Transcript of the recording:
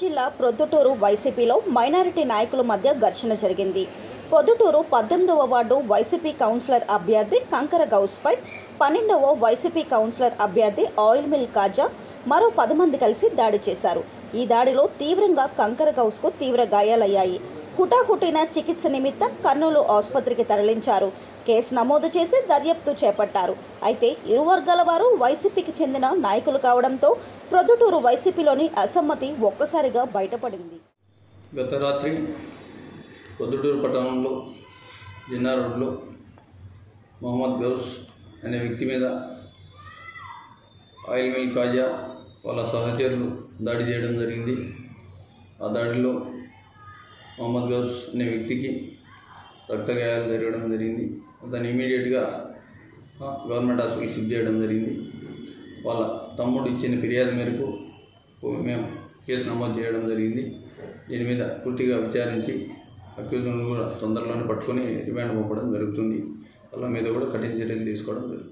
జిల్లా ప్రొద్దుటూరు వైసీపీలో మైనారిటీ నాయకుల మధ్య ఘర్షణ జరిగింది. పొద్దుటూరు పద్దెనిమిదవ వార్డు వైసీపీ కౌన్సిలర్ అభ్యర్థి కంకర గౌస్పై పన్నెండవ వైసీపీ కౌన్సిలర్ అభ్యర్థి ఆయిల్ మిల్ కాజా మరో పది మంది కలిసి దాడి చేశారు. ఈ దాడిలో తీవ్రంగా కంకర గౌస్కు తీవ్ర గాయాలయ్యాయి. హుటాహుటిన చికిత్స నిమిత్తం కర్నూలు ఆసుపత్రికి తరలించారు. కేసు నమోదు చేసి దర్యాప్తు చేపట్టారు. అయితే ఇరు వర్గాల వారు వైసీపీకి చెందిన నాయకులు కావడంతో ప్రొద్దుటూరు వైసీపీలోని అసమ్మతి ఒక్కసారిగా బయటపడింది. గత రాత్రి పొద్దుటూరు పట్టణంలో జిన్నా రోడ్లో మొహమ్మద్ గౌస్ అనే వ్యక్తి మీద ఆయిల్ మిల్ కాజా వాళ్ళ సహచరులు దాడి చేయడం జరిగింది. ఆ దాడిలో మొహమ్మద్ గౌస్ అనే వ్యక్తికి రక్త గాయాలు జరగడం జరిగింది. అతను ఇమీడియట్గా గవర్నమెంట్ హాస్పిటల్ షిఫ్ట్ చేయడం జరిగింది. వాళ్ళ తమ్ముడు ఇచ్చిన ఫిర్యాదు మేరకు మేము కేసు నమోదు చేయడం జరిగింది. దీని మీద పూర్తిగా విచారించి అక్యూజ్ను కూడా తొందరలోనే పట్టుకొని రిమాండ్ పంపడం జరుగుతుంది. వాళ్ళ మీద కూడా కఠిన చర్యలు తీసుకోవడం జరుగుతుంది.